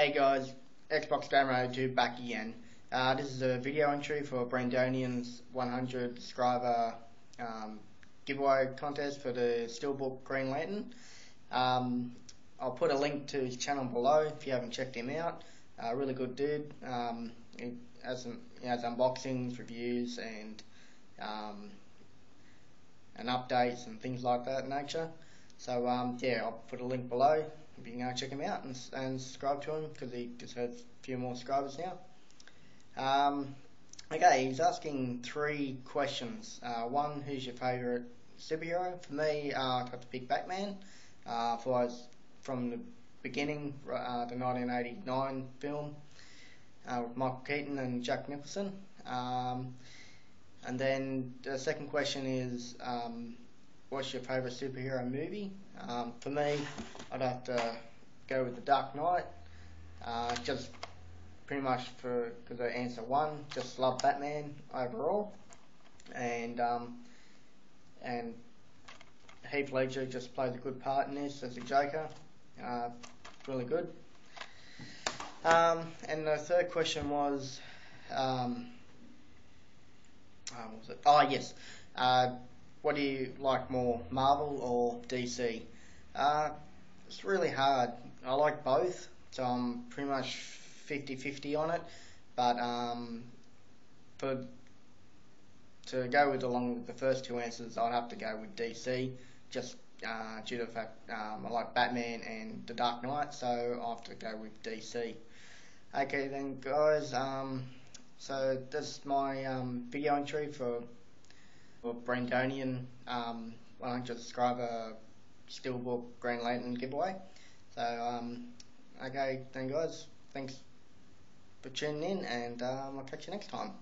Hey guys, Xbox Gamer 2 back again. Uh, this is a video entry for Brandonian's 100 subscriber um, giveaway contest for the Steelbook Green Lantern. Um, I'll put a link to his channel below if you haven't checked him out. Uh, really good dude. Um, he has, he has unboxings, reviews, and um, and updates and things like that nature. So um, yeah, I'll put a link below you can go check him out and, and subscribe to him because he just has a few more subscribers now. Um, okay, he's asking three questions. Uh, one, who's your favourite superhero? For me, uh, I'd have to pick Batman. Uh, for us, from the beginning, uh, the 1989 film uh, with Michael Keaton and Jack Nicholson. Um, and then the second question is, um, what's your favourite superhero movie? Um, for me, I'd have to go with The Dark Knight. Uh, just pretty much for because I answer one, just love Batman overall, and um, and Heath Ledger just plays a good part in this as a Joker. Uh, really good. Um, and the third question was, um, what was it? Oh yes. Uh, what do you like more, Marvel or DC? Uh, it's really hard. I like both, so I'm pretty much 50-50 on it. But um, for to go with along with the first two answers, I'd have to go with DC, just uh, due to the fact um, I like Batman and The Dark Knight, so I have to go with DC. Okay then, guys. Um, so that's my um, video entry for for Brandonian um, 100 subscriber Steelbook Green Lantern giveaway. So, um, okay, then guys, thanks for tuning in, and um, I'll catch you next time.